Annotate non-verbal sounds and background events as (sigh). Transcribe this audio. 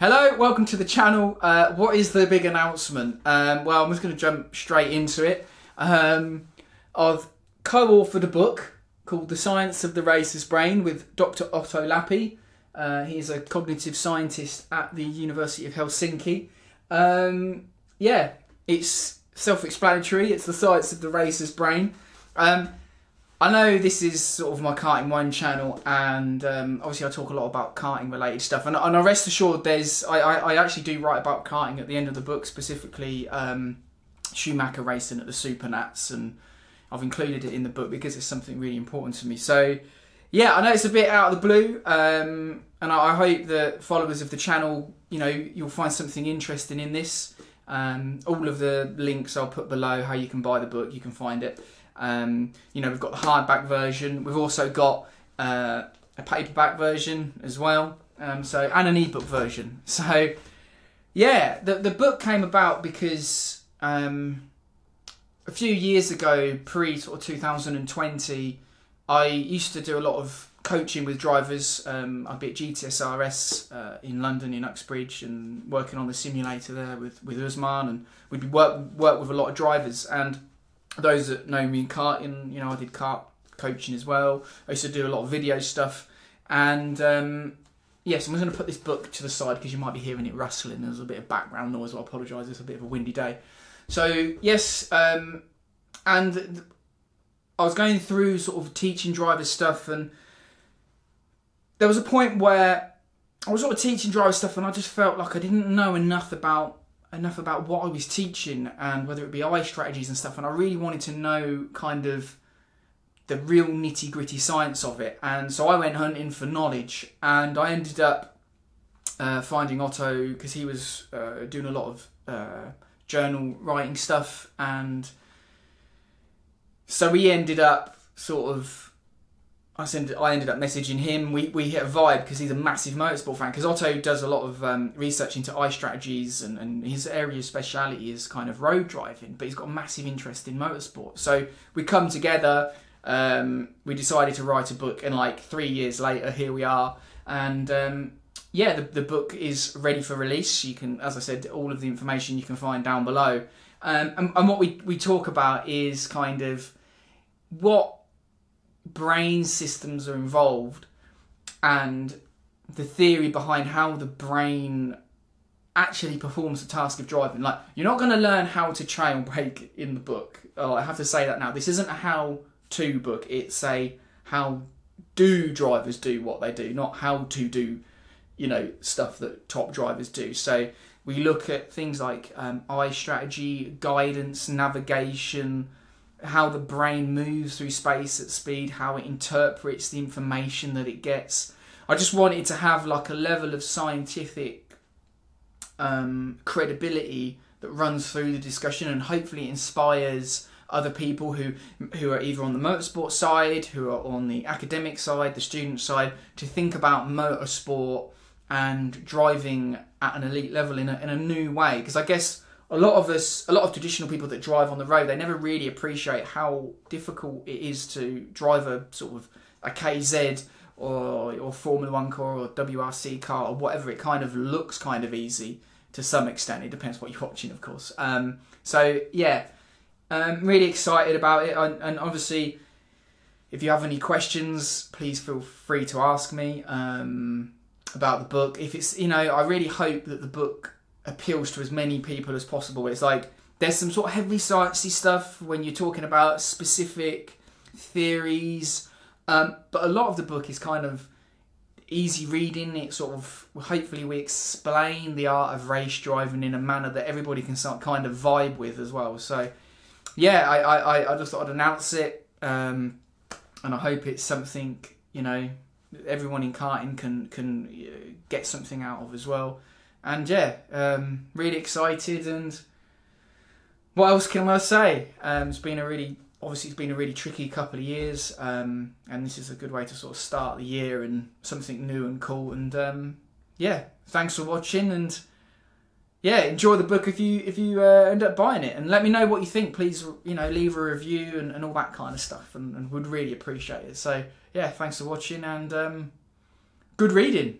Hello, welcome to the channel. Uh, what is the big announcement? Um, well, I'm just going to jump straight into it. Um, I've co-authored a book called The Science of the Racer's Brain with Dr. Otto Lappi. Uh, he's a cognitive scientist at the University of Helsinki. Um, yeah, it's self-explanatory. It's the science of the racer's brain. Um, I know this is sort of my karting one channel, and um, obviously I talk a lot about karting related stuff. And, and I rest assured, there's I, I, I, actually do write about karting at the end of the book, specifically um, Schumacher racing at the Supernats, and I've included it in the book because it's something really important to me. So yeah, I know it's a bit out of the blue, um, and I, I, hope that followers of the channel, you know, you'll find something interesting in this. Um, all of the links I'll put below how you can buy the book, you can find it. Um, you know, we've got the hardback version. We've also got uh, a paperback version as well. Um, so and an ebook version. (laughs) So yeah, the the book came about because um, a few years ago, pre sort of 2020, I used to do a lot of coaching with drivers. Um, I'd be at GTSRS uh, in London in Uxbridge and working on the simulator there with with Usman, and we'd be work work with a lot of drivers and those that know me in karting, you know, I did kart coaching as well. I used to do a lot of video stuff, and um, yes, I'm just going to put this book to the side because you might be hearing it rustling. There's a bit of background noise. I apologise. It's a bit of a windy day. So yes, um, and I was going through sort of teaching drivers stuff, and there was a point where I was sort of teaching driver stuff, and I just felt like I didn't know enough about enough about what I was teaching and whether it be eye strategies and stuff. And I really wanted to know kind of the real nitty gritty science of it. And so I went hunting for knowledge and I ended up uh, finding Otto because he was uh, doing a lot of uh, journal writing stuff. And so we ended up sort of I, send, I ended up messaging him. We, we hit a vibe because he's a massive motorsport fan. Because Otto does a lot of um, research into eye strategies, and, and his area of speciality is kind of road driving, but he's got a massive interest in motorsport. So we come together. Um, we decided to write a book, and like three years later, here we are. And um, yeah, the, the book is ready for release. You can, as I said, all of the information you can find down below. Um, and, and what we, we talk about is kind of what brain systems are involved and the theory behind how the brain actually performs the task of driving. Like, you're not going to learn how to trail brake in the book. Oh, I have to say that now. This isn't a how to book, it's a how do drivers do what they do, not how to do, you know, stuff that top drivers do. So, we look at things like um, eye strategy, guidance, navigation, how the brain moves through space at speed, how it interprets the information that it gets. I just wanted to have like a level of scientific um, credibility that runs through the discussion and hopefully inspires other people who who are either on the motorsport side, who are on the academic side, the student side, to think about motorsport and driving at an elite level in a, in a new way. Because I guess a lot of us, a lot of traditional people that drive on the road, they never really appreciate how difficult it is to drive a sort of a KZ or or Formula One car or WRC car or whatever. It kind of looks kind of easy to some extent. It depends what you're watching, of course. Um, so yeah, I'm really excited about it, and, and, obviously, if you have any questions, please feel free to ask me um, about the book. If it's you know, I really hope that the book appeals to as many people as possible. It's like there's some sort of heavy sciencey stuff when you're talking about specific theories, um, but a lot of the book is kind of easy reading. It sort of hopefully we explain the art of race driving in a manner that everybody can start kind of vibe with as well. So yeah, I I, I just thought I'd announce it, um, and I hope it's something you know everyone in karting can can uh, get something out of as well and yeah, um, really excited. And what else can I say? Um, it's been a really, obviously, it's been a really tricky couple of years, um, and this is a good way to sort of start the year and something new and cool. And um, yeah, thanks for watching, and yeah, enjoy the book if you if you uh, end up buying it, and let me know what you think. Please, you know, leave a review and, and all that kind of stuff, and, and would really appreciate it. So yeah, thanks for watching, and um, good reading.